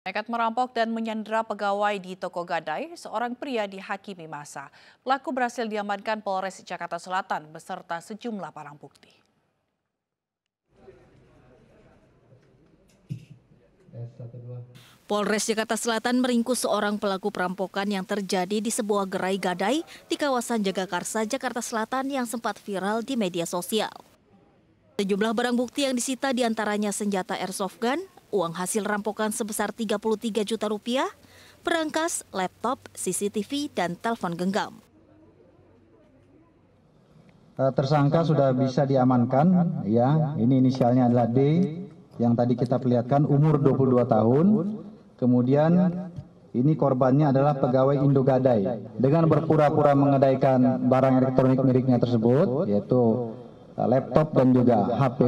Nekat merampok dan menyandera pegawai di toko gadai, seorang pria dihakimi masa. Pelaku berhasil diamankan Polres Jakarta Selatan beserta sejumlah barang bukti. Polres Jakarta Selatan meringkus seorang pelaku perampokan yang terjadi di sebuah gerai gadai di kawasan Jagakarsa, Jakarta Selatan yang sempat viral di media sosial. Sejumlah barang bukti yang disita di antaranya senjata airsoft gun, uang hasil rampokan sebesar 33 juta rupiah, perangkas, laptop, CCTV, dan telepon genggam. Eh, tersangka sudah bisa diamankan, ya. Ini inisialnya adalah D, yang tadi kita perlihatkan umur 22 tahun. Kemudian ini korbannya adalah pegawai Indogadai dengan berpura-pura mengedaikan barang elektronik miliknya tersebut, yaitu eh, laptop dan juga HP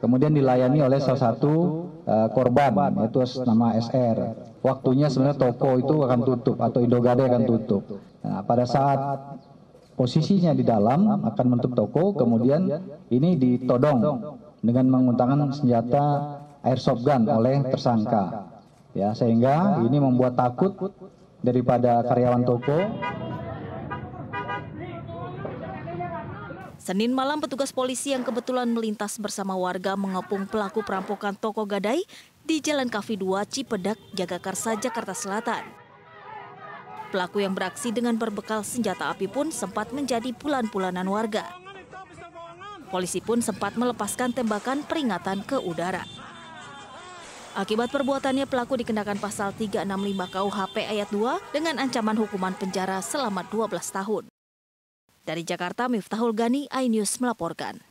kemudian dilayani oleh salah satu uh, korban yaitu nama SR. Waktunya sebenarnya toko itu akan tutup atau Indogade akan tutup. Nah, pada saat posisinya di dalam akan menutup toko, kemudian ini ditodong dengan menggunakan senjata airsoft gun oleh tersangka. Ya, sehingga ini membuat takut daripada karyawan toko. Senin malam petugas polisi yang kebetulan melintas bersama warga mengepung pelaku perampokan toko gadai di Jalan Kafi 2 Cipedak, Jagakarsa, Jakarta Selatan. Pelaku yang beraksi dengan berbekal senjata api pun sempat menjadi bulan-bulanan warga. Polisi pun sempat melepaskan tembakan peringatan ke udara. Akibat perbuatannya pelaku dikenakan pasal 365 KUHP ayat 2 dengan ancaman hukuman penjara selama 12 tahun. Dari Jakarta, Miftahul Gani, iNews melaporkan.